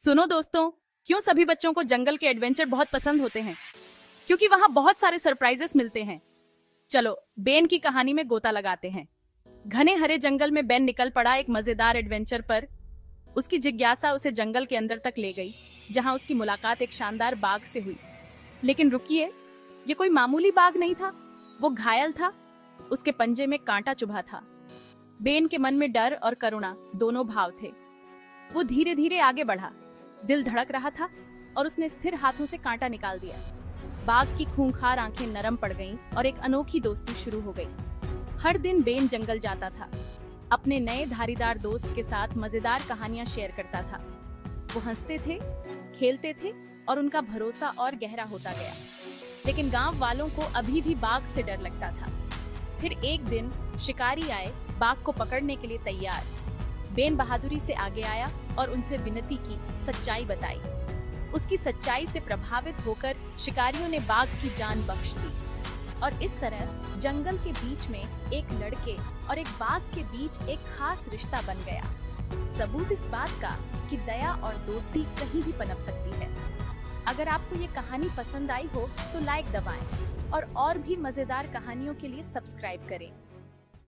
सुनो दोस्तों, क्यों सभी बच्चों को जंगल के एडवेंचर बहुत पसंद होते हैं? क्योंकि वहाँ बहुत सारे सरप्राइजेस मिलते हैं। चलो, बेन की कहानी में गोता लगाते हैं। घने हरे जंगल में बेन निकल पड़ा एक मज़ेदार एडवेंचर पर। उसकी जिज्ञासा उसे जंगल के अंदर तक ले गई, जहाँ उसकी मुलाकात एक शानदार बाघ से हुई। लेकिन रुकिए, ये कोई मामूली बाघ नहीं था, वो घायल था, उसके पंजे में कांटा चुभा था। बेन के मन में डर और करुणा, दोनों भाव थे। वो धीरे धीरे आगे बढ़ा। दिल धड़क रहा था और उसने स्थिर हाथों से कांटा निकाल दिया। बाघ की खूंखार आँखें नरम पड़ गईं और एक अनोखी दोस्ती शुरू हो गई। हर दिन बेन जंगल जाता था। अपने नए धारीदार दोस्त के साथ मज़ेदार कहानियाँ शेयर करता था। वो हँसते थे, खेलते थे और उनका भरोसा और गहरा होता गया। लेकिन गाँव वालों को अभी भी बाघ से डर लगता था। फिर एक दिन शिकारी आए बाघ को पकड़ने के लिए तैयार। बेन बहादुरी से आगे आया और उनसे विनती की, सच्चाई बताई। उसकी सच्चाई से प्रभावित होकर शिकारियों ने बाघ की जान बख्श दी। और इस तरह जंगल के बीच में एक लड़के और एक बाघ के बीच एक खास रिश्ता बन गया। सबूत इस बात का कि दया और दोस्ती कहीं भी पनप सकती है। अगर आपको ये कहानी पसंद आई हो तो लाइक दबाएँ और और भी मज़ेदार कहानियों के लिए सब्सक्राइब करें।